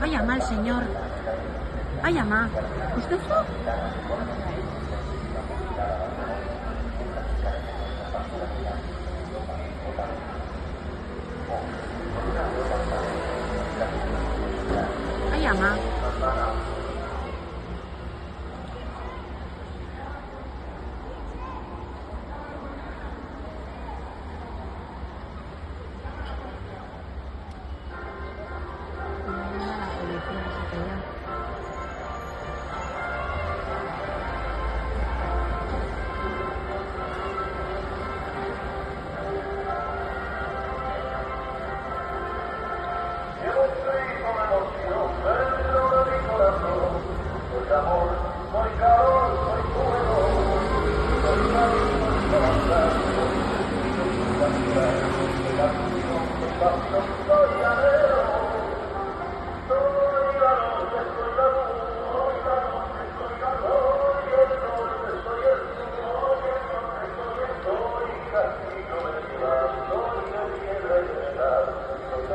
Vaya mal, señor. Vaya mal. ¿Usted fue? Vaya mal.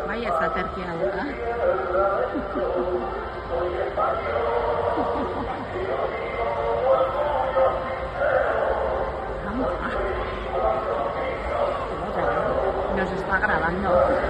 Vaya, terqueada. Nos está grabando.